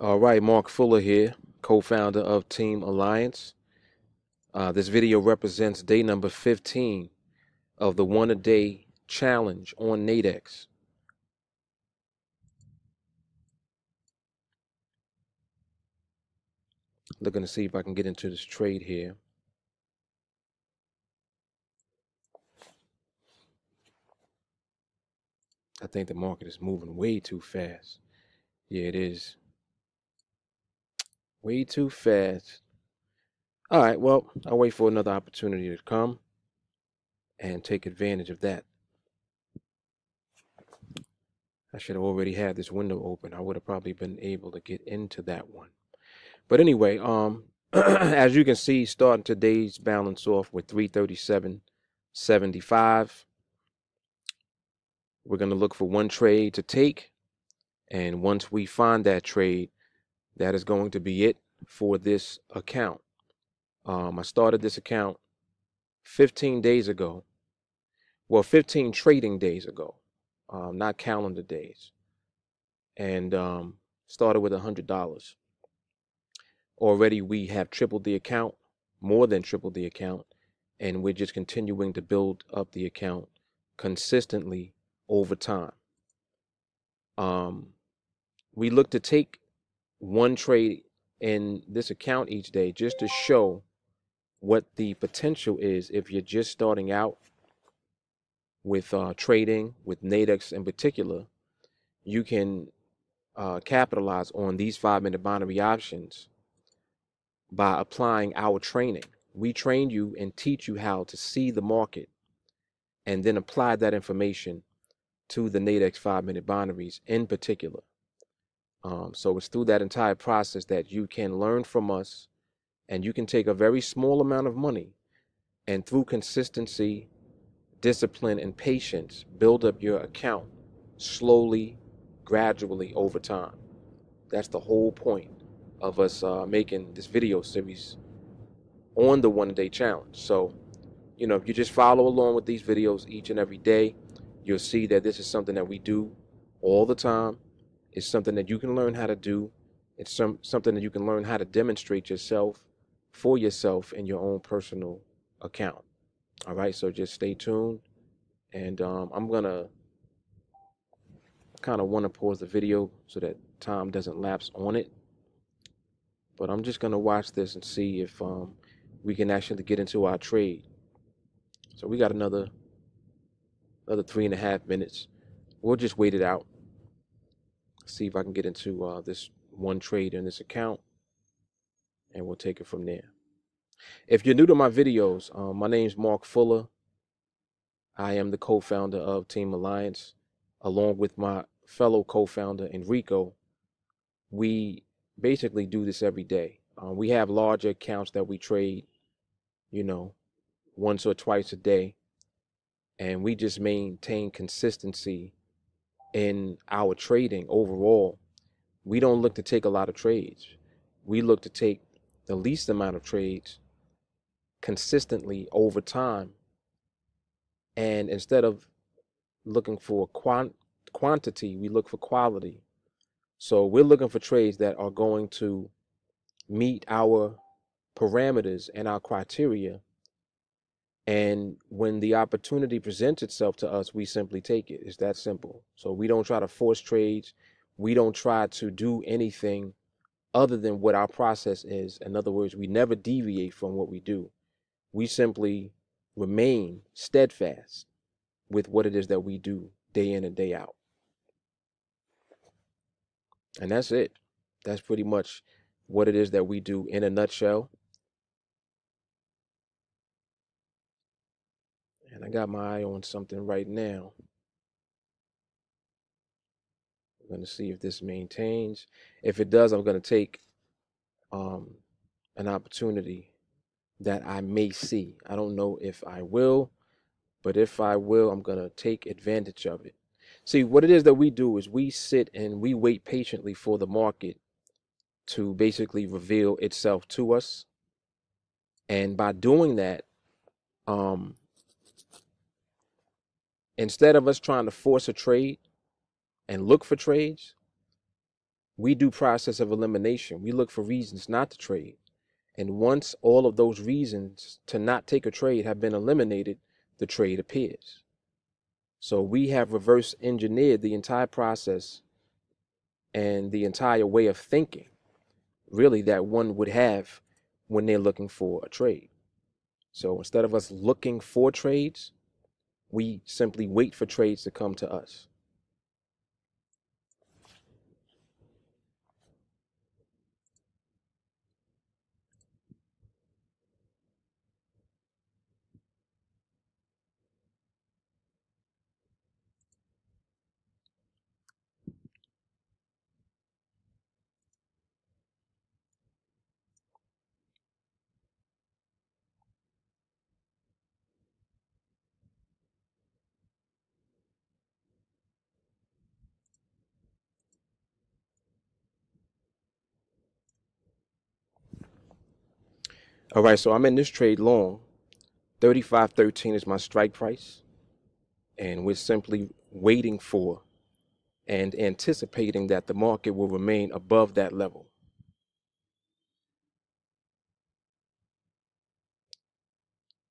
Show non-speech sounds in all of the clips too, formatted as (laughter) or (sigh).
All right, Mark Fuller here, co-founder of Team Alliance. Uh, this video represents day number 15 of the one a day challenge on Nadex. Looking to see if I can get into this trade here. I think the market is moving way too fast. Yeah, it is. Way too fast. All right, well, I'll wait for another opportunity to come and take advantage of that. I should have already had this window open. I would have probably been able to get into that one. But anyway, um, (clears throat) as you can see, starting today's balance off with 337.75. We're going to look for one trade to take. And once we find that trade, that is going to be it for this account. Um, I started this account 15 days ago. Well, 15 trading days ago, um, not calendar days. And um, started with $100. Already we have tripled the account, more than tripled the account. And we're just continuing to build up the account consistently over time. Um, we look to take one trade in this account each day just to show what the potential is if you're just starting out with uh, trading with Nadex in particular. You can uh, capitalize on these five minute binary options by applying our training. We train you and teach you how to see the market and then apply that information to the Nadex five minute binaries in particular. Um, so it's through that entire process that you can learn from us and you can take a very small amount of money and through consistency, discipline, and patience, build up your account slowly, gradually over time. That's the whole point of us uh, making this video series on the one day challenge. So, you know, if you just follow along with these videos each and every day, you'll see that this is something that we do all the time. It's something that you can learn how to do. It's some something that you can learn how to demonstrate yourself for yourself in your own personal account. All right, so just stay tuned, and um, I'm gonna kind of want to pause the video so that time doesn't lapse on it. But I'm just gonna watch this and see if um, we can actually get into our trade. So we got another another three and a half minutes. We'll just wait it out. See if I can get into uh, this one trade in this account, and we'll take it from there. If you're new to my videos, um, my name is Mark Fuller. I am the co-founder of Team Alliance, along with my fellow co-founder Enrico. We basically do this every day. Um, we have larger accounts that we trade, you know, once or twice a day and we just maintain consistency in our trading overall, we don't look to take a lot of trades. We look to take the least amount of trades consistently over time. And instead of looking for quant- quantity, we look for quality. So we're looking for trades that are going to meet our parameters and our criteria and when the opportunity presents itself to us, we simply take it. It's that simple. So we don't try to force trades. We don't try to do anything other than what our process is. In other words, we never deviate from what we do. We simply remain steadfast with what it is that we do day in and day out. And that's it. That's pretty much what it is that we do in a nutshell. And I got my eye on something right now. I'm going to see if this maintains. If it does, I'm going to take um, an opportunity that I may see. I don't know if I will, but if I will, I'm going to take advantage of it. See, what it is that we do is we sit and we wait patiently for the market to basically reveal itself to us. And by doing that, um, instead of us trying to force a trade and look for trades, we do process of elimination. We look for reasons not to trade. And once all of those reasons to not take a trade have been eliminated, the trade appears. So we have reverse engineered the entire process and the entire way of thinking, really, that one would have when they're looking for a trade. So instead of us looking for trades, we simply wait for trades to come to us. All right, so I'm in this trade long. 35.13 is my strike price. And we're simply waiting for and anticipating that the market will remain above that level.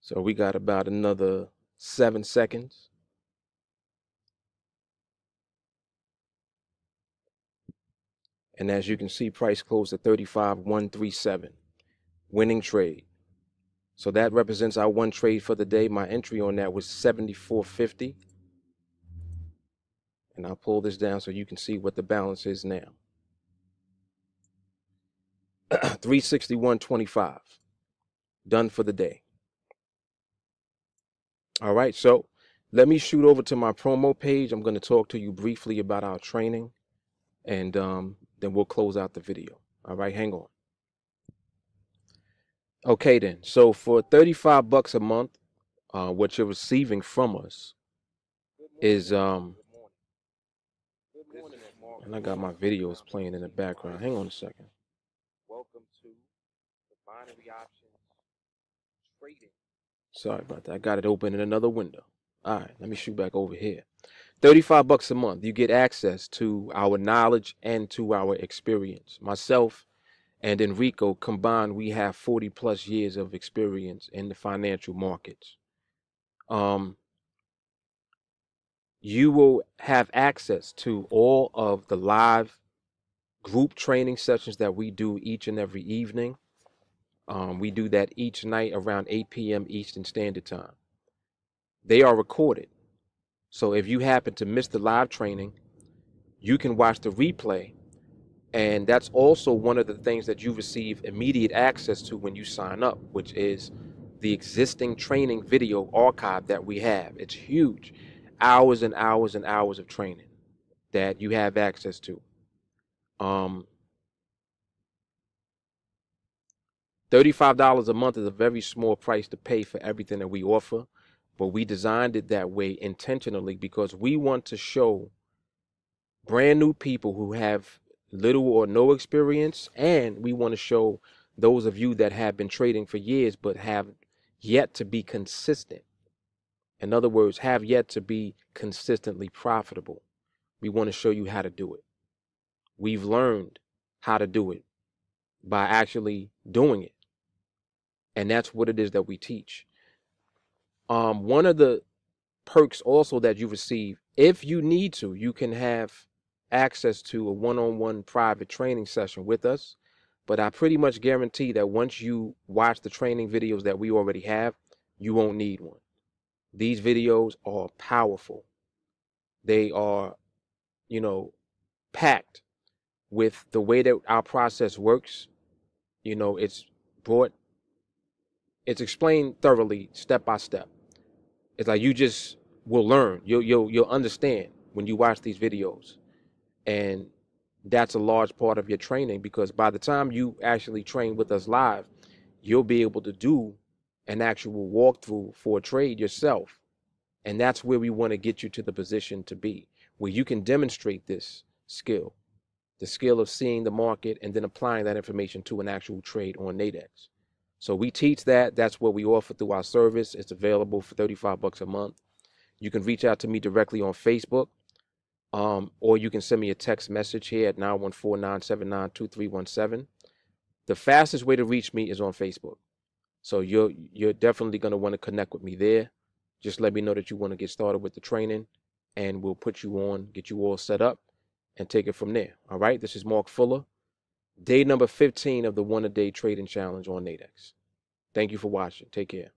So we got about another seven seconds. And as you can see, price closed at 35.137 winning trade. So that represents our one trade for the day. My entry on that was 74.50. And I'll pull this down so you can see what the balance is now. (clears throat) 361.25. Done for the day. All right, so let me shoot over to my promo page. I'm going to talk to you briefly about our training, and um, then we'll close out the video. All right, hang on. Okay then. So for 35 bucks a month, uh, what you're receiving from us is um and I got my videos playing in the background. Hang on a second. Welcome to the binary options trading. Sorry about that. I got it open in another window. All right, let me shoot back over here. 35 bucks a month. You get access to our knowledge and to our experience. Myself and Enrico combined, we have 40 plus years of experience in the financial markets. Um, you will have access to all of the live group training sessions that we do each and every evening. Um, we do that each night around 8 p.m. Eastern Standard Time. They are recorded. So if you happen to miss the live training, you can watch the replay and that's also one of the things that you receive immediate access to when you sign up, which is the existing training video archive that we have. It's huge. Hours and hours and hours of training that you have access to. Um, $35 a month is a very small price to pay for everything that we offer, but we designed it that way intentionally because we want to show brand new people who have little or no experience, and we want to show those of you that have been trading for years but have yet to be consistent. In other words, have yet to be consistently profitable. We want to show you how to do it. We've learned how to do it by actually doing it. And that's what it is that we teach. Um, one of the perks also that you receive, if you need to, you can have access to a one-on-one private training session with us. But I pretty much guarantee that once you watch the training videos that we already have, you won't need one. These videos are powerful. They are, you know, packed with the way that our process works. You know, it's brought, it's explained thoroughly, step by step. It's like you just will learn. You'll you'll you'll understand when you watch these videos. And that's a large part of your training because by the time you actually train with us live, you'll be able to do an actual walkthrough for a trade yourself. And that's where we want to get you to the position to be, where you can demonstrate this skill, the skill of seeing the market and then applying that information to an actual trade on Nadex. So we teach that. That's what we offer through our service. It's available for 35 bucks a month. You can reach out to me directly on Facebook Um, or you can send me a text message here at 914 979 2317. The fastest way to reach me is on Facebook. So you're you're definitely going to want to connect with me there. Just let me know that you want to get started with the training and we'll put you on, get you all set up and take it from there. All right? This is Mark Fuller. Day number 15 of the one a day trading challenge on Nadex. Thank you for watching. Take care.